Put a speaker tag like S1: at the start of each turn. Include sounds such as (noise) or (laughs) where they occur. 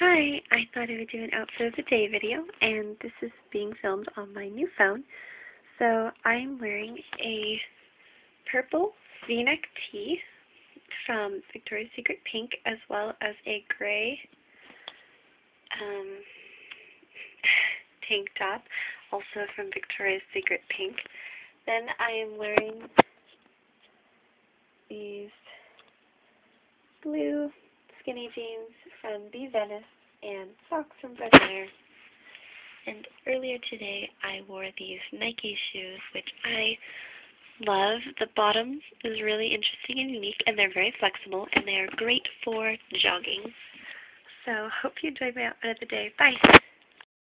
S1: Hi, I thought I would do an outfit of the day video, and this is being filmed on my new phone. So I'm wearing a purple v-neck tee from Victoria's Secret Pink, as well as a gray um, (laughs) tank top, also from Victoria's Secret Pink. Then I am wearing these blue skinny jeans from B Venice and socks from Fred Meyer. And earlier today I wore these Nike shoes, which I love. The bottom is really interesting and unique, and they're very flexible, and they are great for jogging. So hope you enjoyed my outfit of the day. Bye!